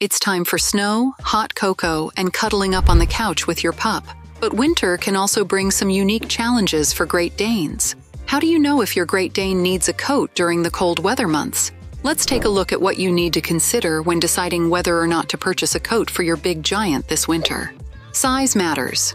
It's time for snow, hot cocoa, and cuddling up on the couch with your pup. But winter can also bring some unique challenges for Great Danes. How do you know if your Great Dane needs a coat during the cold weather months? Let's take a look at what you need to consider when deciding whether or not to purchase a coat for your big giant this winter. Size matters.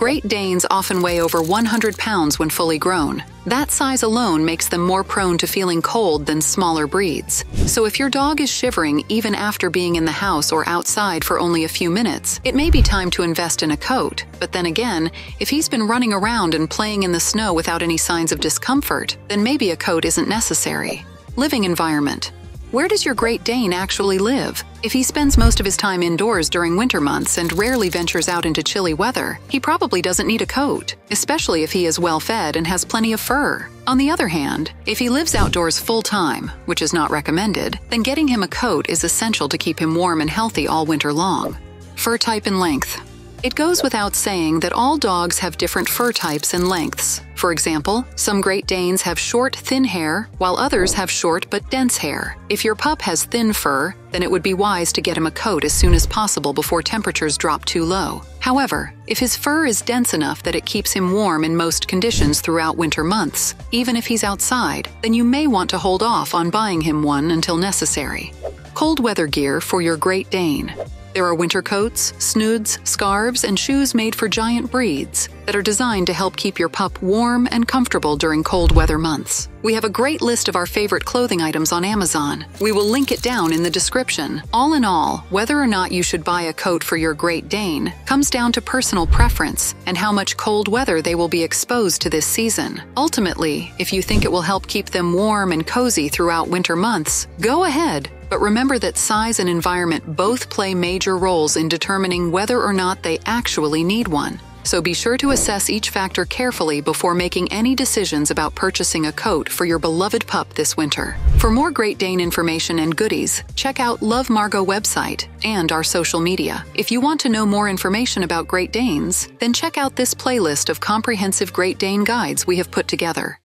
Great Danes often weigh over 100 pounds when fully grown. That size alone makes them more prone to feeling cold than smaller breeds. So if your dog is shivering even after being in the house or outside for only a few minutes, it may be time to invest in a coat. But then again, if he's been running around and playing in the snow without any signs of discomfort, then maybe a coat isn't necessary. Living environment. Where does your Great Dane actually live? If he spends most of his time indoors during winter months and rarely ventures out into chilly weather, he probably doesn't need a coat, especially if he is well fed and has plenty of fur. On the other hand, if he lives outdoors full time, which is not recommended, then getting him a coat is essential to keep him warm and healthy all winter long. Fur type and length. It goes without saying that all dogs have different fur types and lengths. For example, some Great Danes have short, thin hair, while others have short but dense hair. If your pup has thin fur, then it would be wise to get him a coat as soon as possible before temperatures drop too low. However, if his fur is dense enough that it keeps him warm in most conditions throughout winter months, even if he's outside, then you may want to hold off on buying him one until necessary. Cold weather gear for your Great Dane. There are winter coats, snoods, scarves, and shoes made for giant breeds that are designed to help keep your pup warm and comfortable during cold weather months. We have a great list of our favorite clothing items on Amazon. We will link it down in the description. All in all, whether or not you should buy a coat for your Great Dane comes down to personal preference and how much cold weather they will be exposed to this season. Ultimately, if you think it will help keep them warm and cozy throughout winter months, go ahead but remember that size and environment both play major roles in determining whether or not they actually need one. So be sure to assess each factor carefully before making any decisions about purchasing a coat for your beloved pup this winter. For more Great Dane information and goodies, check out Love Margot website and our social media. If you want to know more information about Great Danes, then check out this playlist of comprehensive Great Dane guides we have put together.